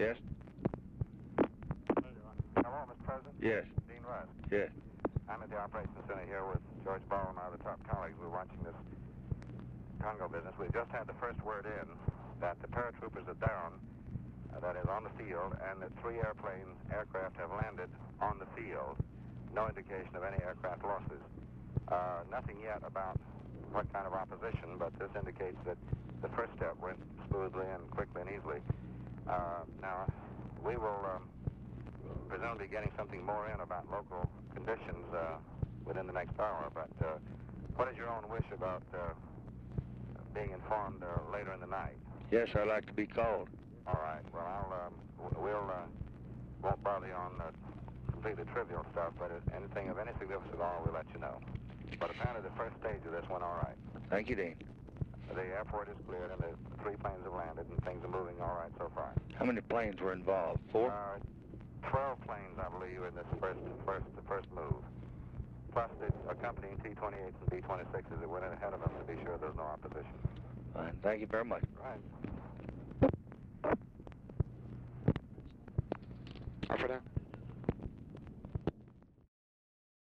Yes? Hello, Mr. President. Yes. Dean Rusk. Yes. I'm at the operations center here with George Ball and my other top colleagues. We're watching this Congo business. We've just had the first word in that the paratroopers are down, uh, that is on the field, and that three airplanes, aircraft have landed on the field. No indication of any aircraft losses. Uh, nothing yet about what kind of opposition, but this indicates that the first step went smoothly and quickly and easily. Uh, now, we will um, presumably be getting something more in about local conditions uh, within the next hour, but uh, what is your own wish about uh, being informed uh, later in the night? Yes, I'd like to be called. All right. Well, I'll um, we'll uh, won't bother you on completely trivial stuff, but if anything of any significance at all, we'll let you know. But apparently, the first stage of this went all right. Thank you, Dean. The airport is cleared, and the three planes have landed, and things are moving all right so far. How many planes were involved? Four? Uh, Twelve planes, I believe, in this first first first move. Plus the accompanying T-28s and B-26s that went in ahead of them to be sure there's no opposition. Fine. Thank you very much. Right. Offer that.